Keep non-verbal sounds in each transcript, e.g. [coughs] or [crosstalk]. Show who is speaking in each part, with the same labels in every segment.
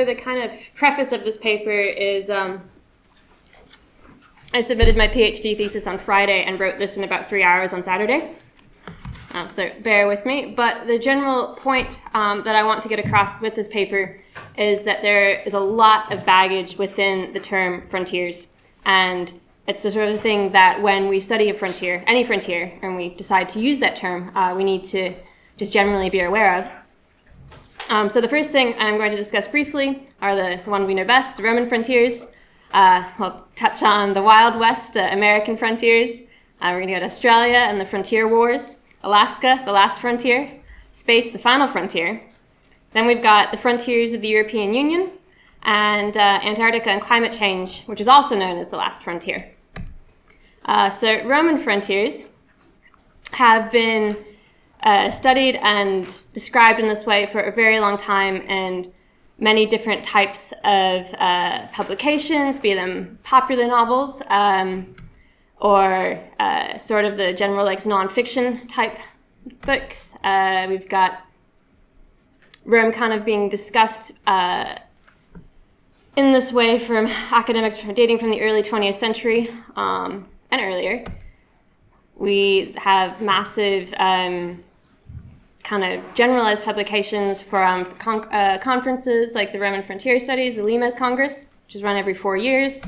Speaker 1: So the kind of preface of this paper is um, I submitted my PhD thesis on Friday and wrote this in about three hours on Saturday. Uh, so bear with me. But the general point um, that I want to get across with this paper is that there is a lot of baggage within the term frontiers. And it's the sort of thing that when we study a frontier, any frontier, and we decide to use that term, uh, we need to just generally be aware of. Um, so the first thing I'm going to discuss briefly are the, the one we know best, Roman frontiers. Uh, we'll touch on the Wild West uh, American frontiers. Uh, we're going to go to Australia and the frontier wars, Alaska, the last frontier, space, the final frontier. Then we've got the frontiers of the European Union and uh, Antarctica and climate change, which is also known as the last frontier. Uh, so Roman frontiers have been uh, studied and described in this way for a very long time and many different types of uh, publications, be them popular novels um, or uh, sort of the general like nonfiction type books. Uh, we've got Rome kind of being discussed uh, in this way from [laughs] academics dating from the early 20th century um, and earlier. We have massive um, kind of generalized publications from con uh, conferences like the Roman Frontier Studies, the Limes Congress, which is run every four years.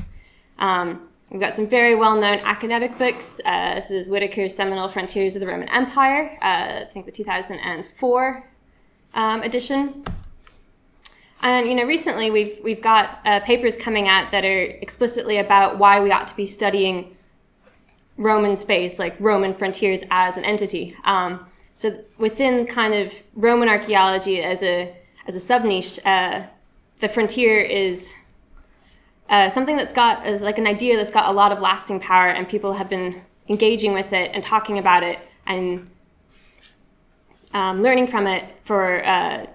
Speaker 1: Um, we've got some very well-known academic books. Uh, this is Whittaker's seminal Frontiers of the Roman Empire, uh, I think the 2004 um, edition. And you know, recently we've we've got uh, papers coming out that are explicitly about why we ought to be studying Roman space, like Roman frontiers as an entity. Um, so within kind of Roman archaeology as a as a sub niche, uh, the frontier is uh, something that's got is like an idea that's got a lot of lasting power, and people have been engaging with it and talking about it and um, learning from it for uh,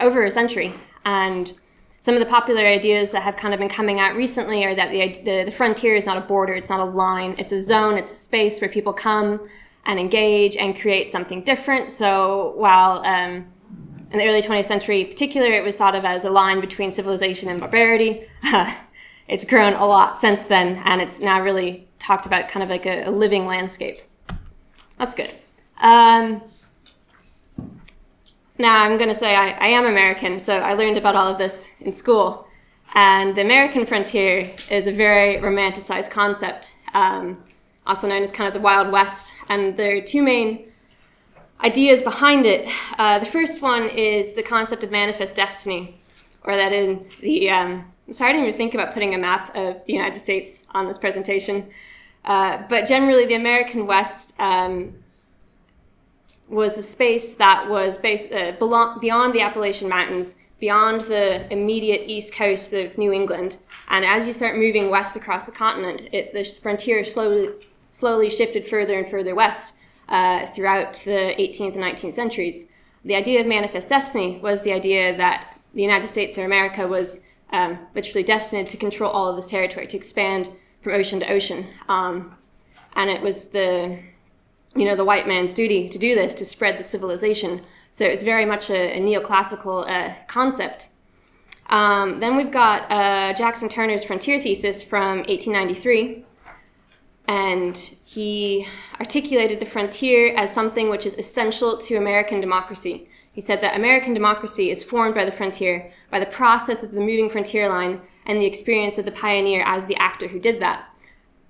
Speaker 1: over a century. And some of the popular ideas that have kind of been coming out recently are that the, the, the frontier is not a border, it's not a line, it's a zone, it's a space where people come and engage and create something different. So while um, in the early 20th century in particular, it was thought of as a line between civilization and barbarity. [laughs] it's grown a lot since then, and it's now really talked about kind of like a, a living landscape. That's good. Um, now I'm going to say I, I am American, so I learned about all of this in school. And the American frontier is a very romanticized concept. Um, also known as kind of the Wild West. And there are two main ideas behind it. Uh, the first one is the concept of manifest destiny, or that in the, um, I'm sorry I didn't even think about putting a map of the United States on this presentation. Uh, but generally, the American West um, was a space that was based, uh, beyond the Appalachian Mountains, beyond the immediate east coast of New England. And as you start moving west across the continent, it, the frontier slowly slowly shifted further and further west uh, throughout the 18th and 19th centuries. The idea of manifest destiny was the idea that the United States or America was um, literally destined to control all of this territory, to expand from ocean to ocean. Um, and it was the, you know, the white man's duty to do this, to spread the civilization. So it was very much a, a neoclassical uh, concept. Um, then we've got uh, Jackson Turner's frontier thesis from 1893, and he articulated the frontier as something which is essential to American democracy. He said that American democracy is formed by the frontier, by the process of the moving frontier line, and the experience of the pioneer as the actor who did that.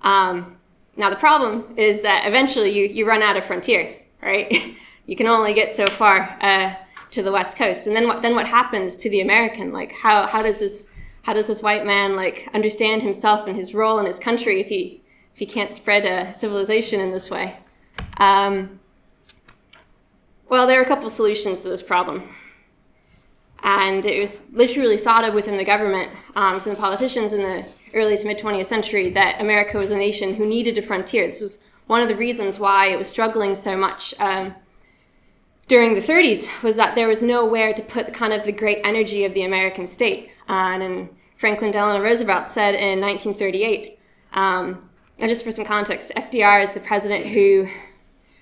Speaker 1: Um, now, the problem is that eventually you, you run out of frontier, right? [laughs] you can only get so far uh, to the west coast, and then what? Then what happens to the American? Like, how how does this how does this white man like understand himself and his role in his country if he if you can't spread a civilization in this way? Um, well, there are a couple solutions to this problem. And it was literally thought of within the government, um, some politicians in the early to mid 20th century, that America was a nation who needed a frontier. This was one of the reasons why it was struggling so much um, during the 30s, was that there was nowhere to put kind of the great energy of the American state. Uh, and Franklin Delano Roosevelt said in 1938, um, and just for some context, FDR is the president who,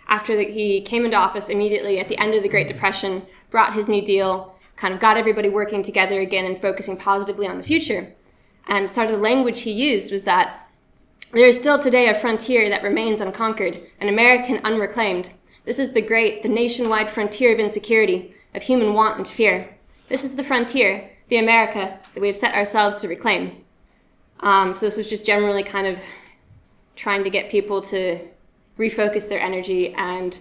Speaker 1: after the, he came into office immediately at the end of the Great Depression, brought his New Deal kind of got everybody working together again and focusing positively on the future. And sort of the language he used was that there is still today a frontier that remains unconquered, an American unreclaimed. This is the great, the nationwide frontier of insecurity, of human want and fear. This is the frontier, the America that we have set ourselves to reclaim. Um, so this was just generally kind of trying to get people to refocus their energy and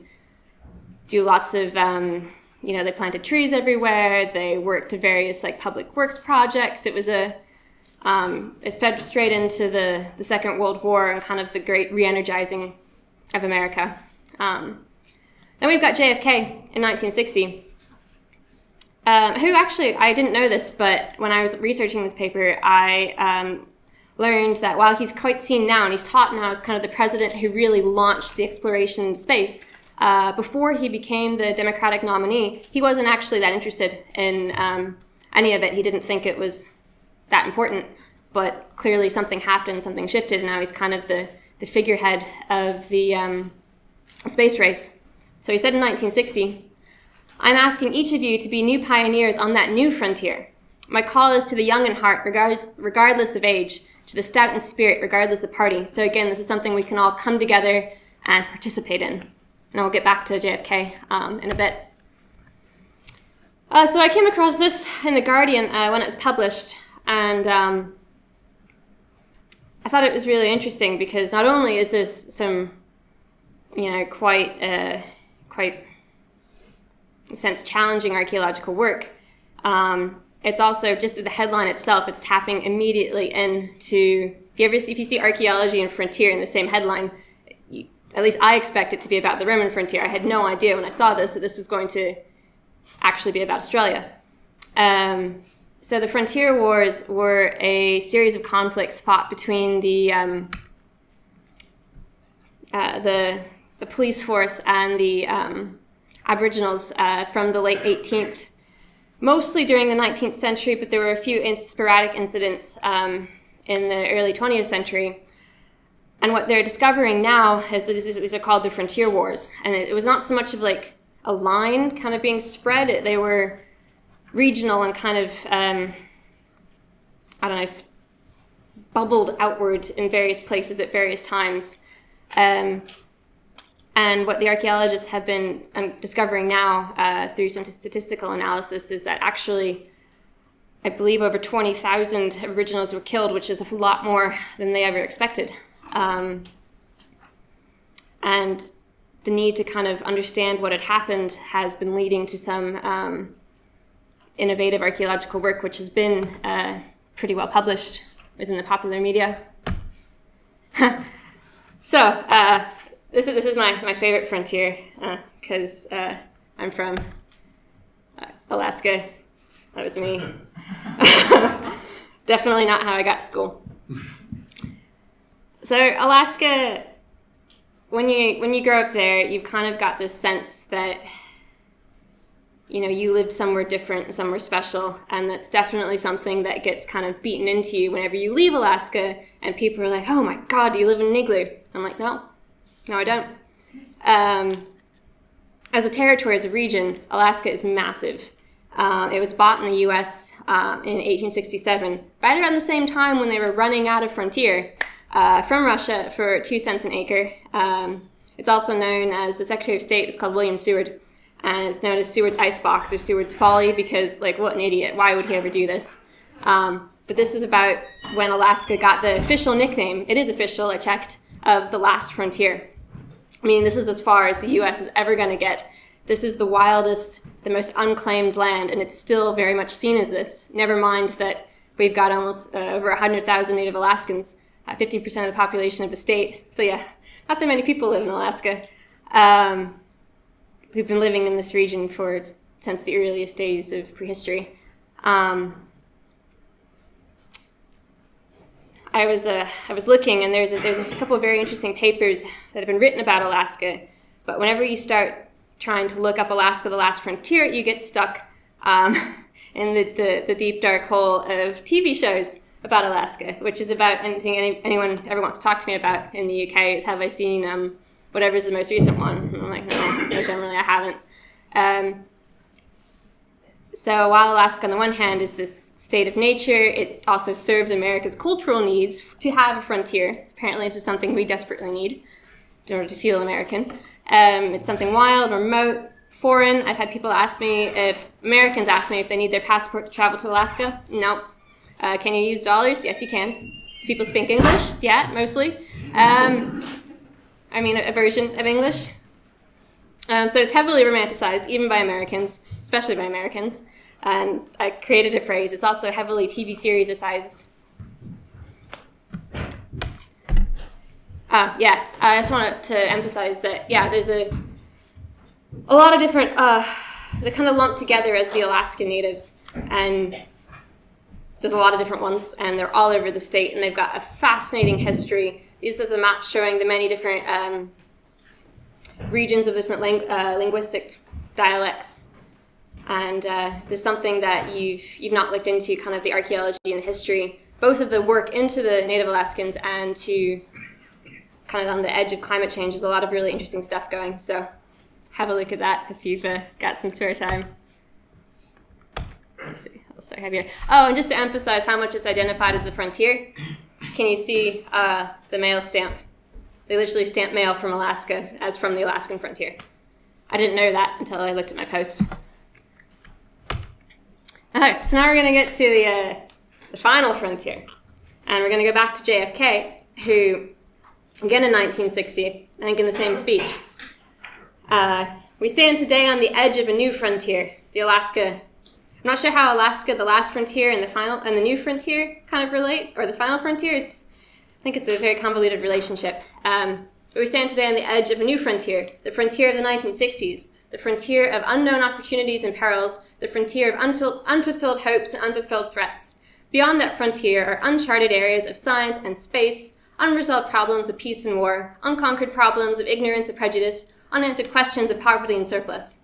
Speaker 1: do lots of um, you know they planted trees everywhere. They worked to various like public works projects. It was a um, it fed straight into the, the second world war and kind of the great re-energizing of america. Um, then we've got jfk in 1960 um, who actually i didn't know this but when i was researching this paper i um, learned that while he's quite seen now and he's taught now as kind of the president who really launched the exploration space uh, before he became the Democratic nominee, he wasn't actually that interested in um, any of it. He didn't think it was that important. But clearly, something happened, something shifted, and now he's kind of the, the figurehead of the um, space race. So he said in 1960, I'm asking each of you to be new pioneers on that new frontier. My call is to the young in heart, regardless of age, to the stout in spirit, regardless of party. So again, this is something we can all come together and participate in and I'll get back to JFK um, in a bit. Uh, so I came across this in The Guardian uh, when it was published, and um, I thought it was really interesting because not only is this some, you know, quite, uh, quite, sense, challenging archaeological work, um, it's also just the headline itself. It's tapping immediately into. If you ever see, if you see archaeology and frontier in the same headline, at least I expect it to be about the Roman frontier. I had no idea when I saw this that this was going to actually be about Australia. Um, so the frontier wars were a series of conflicts fought between the um, uh, the, the police force and the um, Aboriginals uh, from the late 18th, mostly during the 19th century, but there were a few sporadic incidents um, in the early 20th century. And what they're discovering now is that these are called the frontier wars. And it, was not so much of like a line kind of being spread, they were regional and kind of, um, I don't know, bubbled outward in various places at various times. Um, and what the archaeologists have been um, discovering now uh, through some statistical analysis is that actually, I believe over 20,000 Aboriginals were killed, which is a lot more than they ever expected. Um, and the need to kind of understand what had happened has been leading to some um, innovative archaeological work, which has been uh, pretty well published within the popular media. [laughs] so uh, this is this is my, my favorite frontier because uh, uh, I'm from uh, Alaska. That was me. [laughs] Definitely not how I got to school. So Alaska, when you when you grow up there, you've kind of got this sense that you know you live somewhere different, somewhere special, and that's definitely something that gets kind of beaten into you whenever you leave Alaska, and people are like, "Oh my God, you live in an igloo?" I'm like, "No, no, I don't." Um, as a territory, as a region, Alaska is massive. Um, it was bought in the U.S. Um, in 1867, right around the same time when they were running out of frontier uh, from Russia for two cents an acre. Um, it's also known as the Secretary of State is called William Seward, and it's known as Seward's icebox or Seward's folly because, like, what an idiot! Why would he ever do this? Um, but this is about when Alaska got the official nickname. It is official. I checked of the last frontier. I mean, this is as far as the U.S. is ever going to get. This is the wildest, the most unclaimed land, and it's still very much seen as this. Never mind that we've got almost uh, over 100,000 Native Alaskans 50% of the population of the state. So yeah, not that many people live in Alaska um, who've been living in this region for since the earliest days of prehistory. Um, I was uh, I was looking, and there's a, there's a couple of very interesting papers that have been written about Alaska. But whenever you start trying to look up Alaska, the last frontier, you get stuck um, [laughs] in the, the, the deep dark hole of TV shows about Alaska, which is about anything any, anyone ever wants to talk to me about in the UK. Have I seen um, whatever's the most recent one? And I'm like, no, no, generally I haven't. Um, so while Alaska, on the one hand, is this state of nature, it also serves America's cultural needs to have a frontier. Apparently, this is something we desperately need in order to feel American. Um, it's something wild, remote, foreign. I've had people ask me if Americans ask me if they need their passport to travel to Alaska. No. Uh, can you use dollars? Yes, you can. People speak English? Yeah, mostly. Um, I mean, a, a, version of English. Um, so it's heavily romanticized, even by Americans, especially by Americans. And I created a phrase. It's also heavily TV seriesized. Uh, yeah, I just wanted to emphasize that, yeah, there's a, a lot of different, uh, they kind of lumped together as the Alaskan natives. And there's a lot of different ones, and they're all over the state, and they've got a fascinating history. This is a map showing the many different um, regions of different ling uh, linguistic dialects. And uh, there's something that you've, you've not looked into, kind of the archaeology and the history, both of the work into the Native Alaskans and to kind of on the edge of climate change. There's a lot of really interesting stuff going. So have a look at that if you've uh, got some spare time. Let's see. I'll start here. Oh, and just to emphasize how much it's identified as the frontier, can you see uh, the mail stamp? They literally stamp mail from Alaska as from the Alaskan frontier. I didn't know that until I looked at my post. Okay, so now we're going to get to the, uh, the final frontier. And we're going to go back to JFK, who, again in 1960, I think in the same speech, uh, we stand today on the edge of a new frontier. The Alaska. I'm not sure how Alaska, the last frontier, and the final and the new frontier kind of relate, or the final frontier. It's, I think it's a very convoluted relationship. Um, but we stand today on the edge of a new frontier, the frontier of the 1960s, the frontier of unknown opportunities and perils, the frontier of unfulfilled hopes and unfulfilled threats. Beyond that frontier are uncharted areas of science and space, unresolved problems of peace and war, unconquered problems of ignorance and prejudice, unanswered questions of poverty and surplus.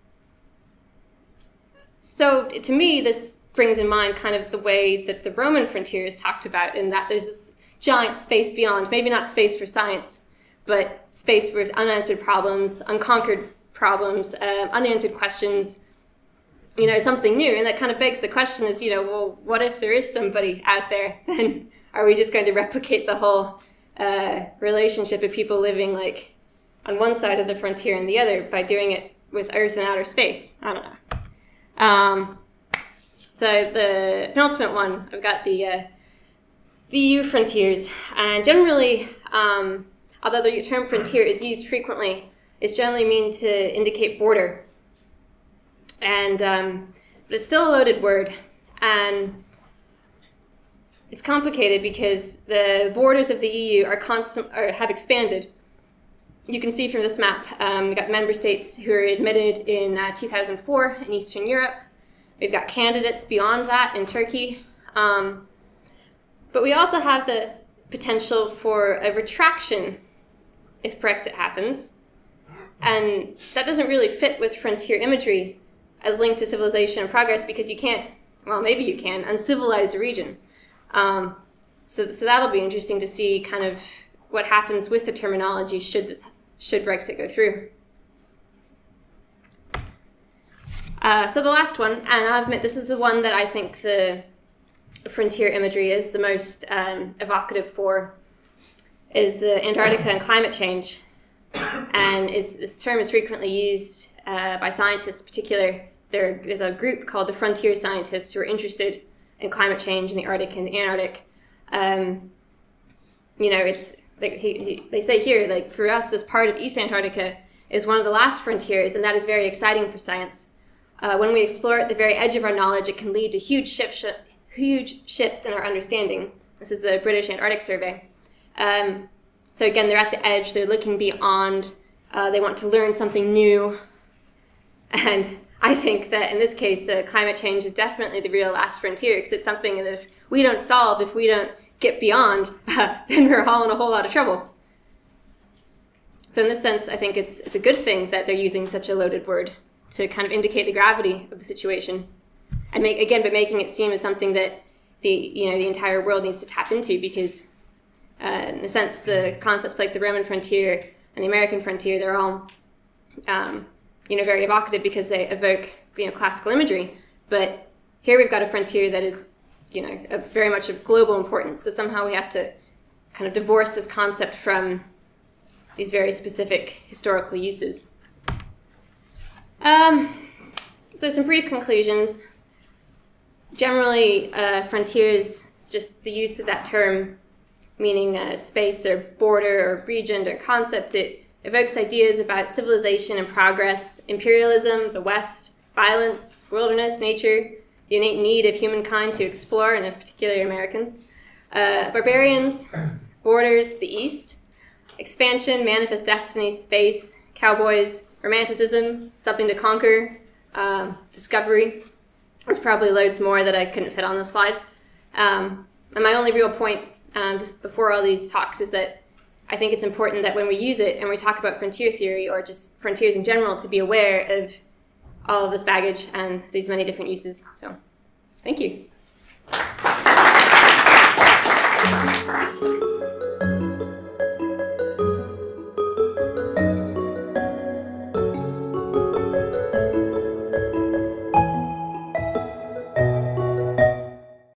Speaker 1: So to me, this brings in mind kind of the way that the Roman frontier is talked about, in that there's this giant space beyond, maybe not space for science, but space with unanswered problems, unconquered problems, uh, unanswered questions, you know, something new. And that kind of begs the question is, you know, well, what if there is somebody out there? [laughs] Then are we just going to replicate the whole uh, relationship of people living like on one side of the frontier and the other by doing it with Earth and outer space? I don't know. Um, so the penultimate one, I've got the uh, EU frontiers, and generally, um, although the term frontier is used frequently is generally mean to indicate border. And, um, but it's still a loaded word. And it's complicated because the borders of the EU are constant, or have expanded. You can see from this map, um, we've got member states who are admitted in uh, 2004 in Eastern Europe. We've got candidates beyond that in Turkey. Um, but we also have the potential for a retraction if Brexit happens. And that doesn't really fit with frontier imagery as linked to civilization and progress because you can't, well, maybe you can, uncivilize a region. Um, so, so that'll be interesting to see kind of what happens with the terminology should this should Brexit go through. Uh, so the last one, and I'll admit this is the one that I think the frontier imagery is the most um, evocative for, is the Antarctica and climate change [coughs] and is, this term is frequently used uh, by scientists in particular. There, there's a group called the frontier scientists who are interested in climate change in the Arctic and the Antarctic. Um, you know, it's like he, he, they say here, like for us, this part of East Antarctica is one of the last frontiers, and that is very exciting for science. Uh, when we explore at the very edge of our knowledge, it can lead to huge shifts, huge shifts in our understanding. This is the British Antarctic Survey. Um, so again, they're at the edge, they're looking beyond, uh, they want to learn something new. [laughs] And I think that in this case, uh, climate change is definitely the real last frontier because it's something that if we don't solve, if we don't get beyond, uh, [laughs] then we're all in a whole lot of trouble. So in this sense, I think it's, it's a good thing that they're using such a loaded word to kind of indicate the gravity of the situation. And make, again, but making it seem as something that the, you know, the entire world needs to tap into because uh, in a sense, the concepts like the Roman frontier and the American frontier, they're all, um, you know, very evocative because they evoke, you know, classical imagery. But here we've got a frontier that is, you know, very much of global importance. So somehow we have to kind of divorce this concept from these very specific historical uses. Um, so some brief conclusions. Generally, uh, frontiers, just the use of that term, meaning a space or border or region or concept, it evokes ideas about civilization and progress, imperialism, the West, violence, wilderness, nature, the innate need of humankind to explore, and in particular Americans, uh, barbarians, [clears throat] borders, the East, expansion, manifest destiny, space, cowboys, romanticism, something to conquer, um, discovery. There's probably loads more that I couldn't fit on this slide. Um, and my only real point, um, just before all these talks, is that I think it's important that when we use it and we talk about frontier theory or just frontiers in general, to be aware of all of this baggage and these many different uses. So, thank you.